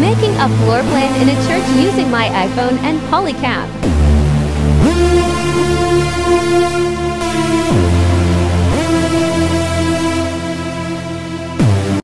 Making a floor plan in a church using my iPhone and Polycap.